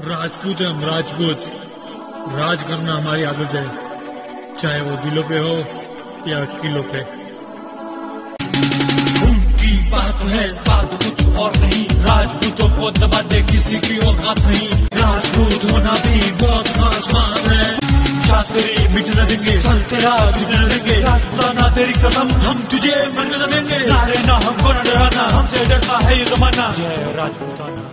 राजपूत है हम राजपूत, राज करना हमारी आदत है, चाहे वो दिलों पे हो या किलो पे। उनकी बात है, बात कुछ और नहीं। राजपूतों को दबा दे किसी की औकात नहीं। राजपूत होना भी बहुत खास बात है। शातिरी मिट देंगे सल तेरा मिट देंगे। राजपुताना तेरी कसम, हम तुझे मरने देंगे। नारे ना हमको न डराना, हमसे डरता है ये जमाना। जय राजपूताना।